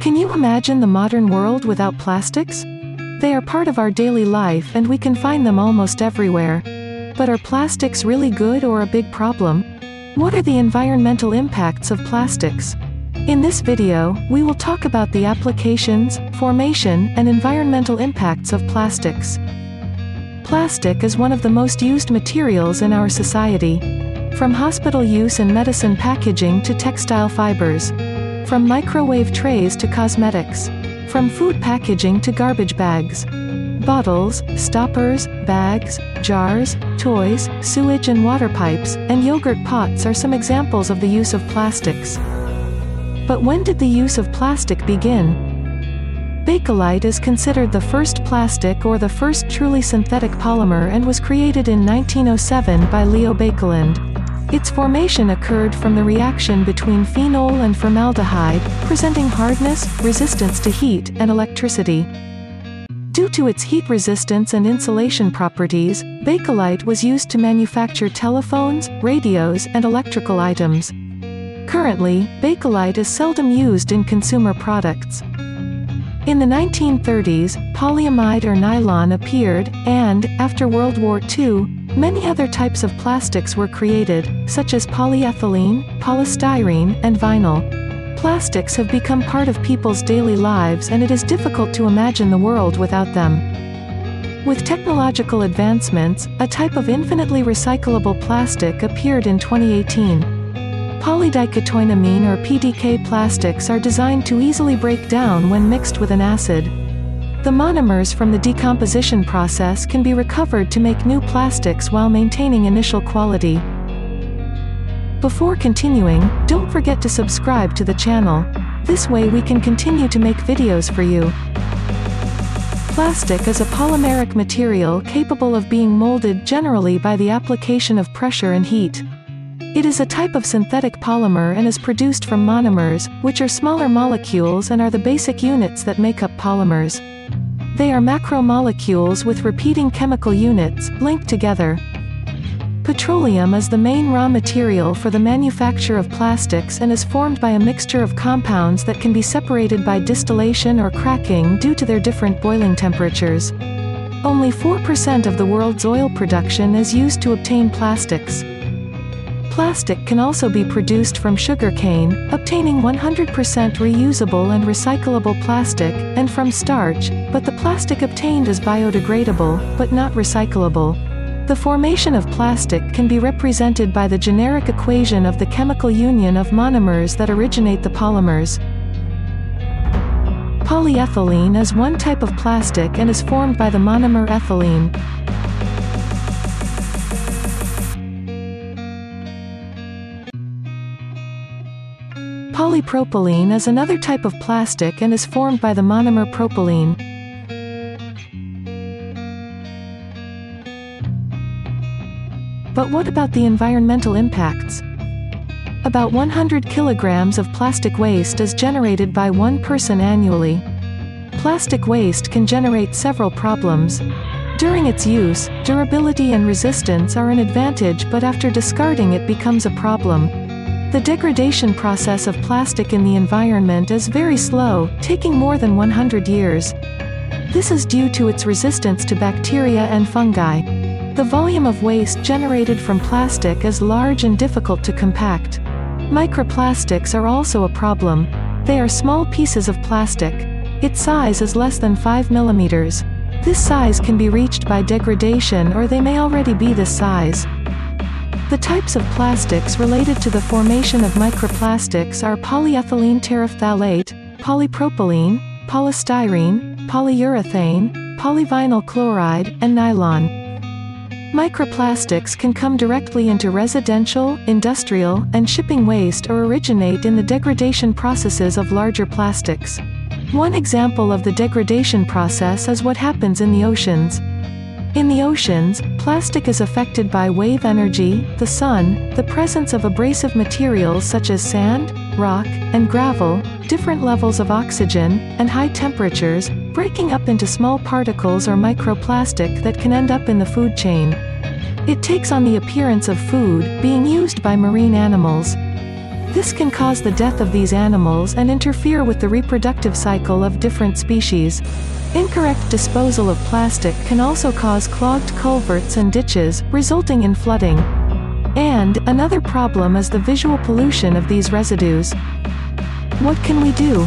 Can you imagine the modern world without plastics? They are part of our daily life and we can find them almost everywhere. But are plastics really good or a big problem? What are the environmental impacts of plastics? In this video, we will talk about the applications, formation, and environmental impacts of plastics. Plastic is one of the most used materials in our society. From hospital use and medicine packaging to textile fibers. From microwave trays to cosmetics. From food packaging to garbage bags. Bottles, stoppers, bags, jars, toys, sewage and water pipes, and yogurt pots are some examples of the use of plastics. But when did the use of plastic begin? Bakelite is considered the first plastic or the first truly synthetic polymer and was created in 1907 by Leo Baekeland. Its formation occurred from the reaction between phenol and formaldehyde, presenting hardness, resistance to heat, and electricity. Due to its heat resistance and insulation properties, Bakelite was used to manufacture telephones, radios, and electrical items. Currently, Bakelite is seldom used in consumer products. In the 1930s, polyamide or nylon appeared, and, after World War II, Many other types of plastics were created, such as polyethylene, polystyrene, and vinyl. Plastics have become part of people's daily lives and it is difficult to imagine the world without them. With technological advancements, a type of infinitely recyclable plastic appeared in 2018. Polydiketoenamine or PDK plastics are designed to easily break down when mixed with an acid. The monomers from the decomposition process can be recovered to make new plastics while maintaining initial quality. Before continuing, don't forget to subscribe to the channel. This way we can continue to make videos for you. Plastic is a polymeric material capable of being molded generally by the application of pressure and heat. It is a type of synthetic polymer and is produced from monomers, which are smaller molecules and are the basic units that make up polymers. They are macromolecules with repeating chemical units, linked together. Petroleum is the main raw material for the manufacture of plastics and is formed by a mixture of compounds that can be separated by distillation or cracking due to their different boiling temperatures. Only 4% of the world's oil production is used to obtain plastics. Plastic can also be produced from sugarcane, obtaining 100% reusable and recyclable plastic, and from starch, but the plastic obtained is biodegradable, but not recyclable. The formation of plastic can be represented by the generic equation of the chemical union of monomers that originate the polymers. Polyethylene is one type of plastic and is formed by the monomer ethylene. Polypropylene is another type of plastic and is formed by the monomer propylene. But what about the environmental impacts? About 100 kilograms of plastic waste is generated by one person annually. Plastic waste can generate several problems. During its use, durability and resistance are an advantage but after discarding it becomes a problem. The degradation process of plastic in the environment is very slow, taking more than 100 years. This is due to its resistance to bacteria and fungi. The volume of waste generated from plastic is large and difficult to compact. Microplastics are also a problem. They are small pieces of plastic. Its size is less than 5 millimeters. This size can be reached by degradation or they may already be this size. The types of plastics related to the formation of microplastics are polyethylene terephthalate, polypropylene, polystyrene, polyurethane, polyvinyl chloride, and nylon. Microplastics can come directly into residential, industrial, and shipping waste or originate in the degradation processes of larger plastics. One example of the degradation process is what happens in the oceans. In the oceans, plastic is affected by wave energy, the sun, the presence of abrasive materials such as sand, rock, and gravel, different levels of oxygen, and high temperatures, breaking up into small particles or microplastic that can end up in the food chain. It takes on the appearance of food, being used by marine animals. This can cause the death of these animals and interfere with the reproductive cycle of different species. Incorrect disposal of plastic can also cause clogged culverts and ditches, resulting in flooding. And, another problem is the visual pollution of these residues. What can we do?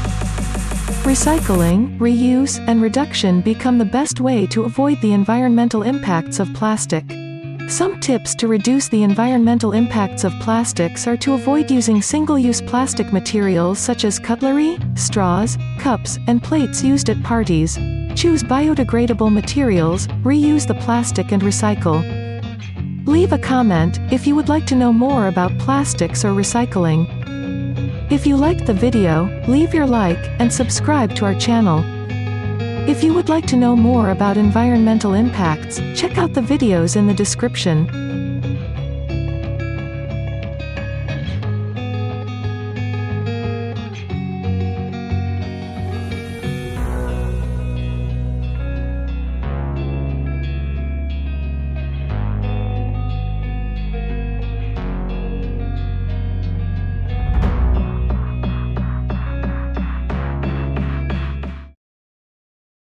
Recycling, reuse, and reduction become the best way to avoid the environmental impacts of plastic. Some tips to reduce the environmental impacts of plastics are to avoid using single-use plastic materials such as cutlery, straws, cups, and plates used at parties. Choose biodegradable materials, reuse the plastic and recycle. Leave a comment if you would like to know more about plastics or recycling. If you liked the video, leave your like and subscribe to our channel. If you would like to know more about environmental impacts, check out the videos in the description.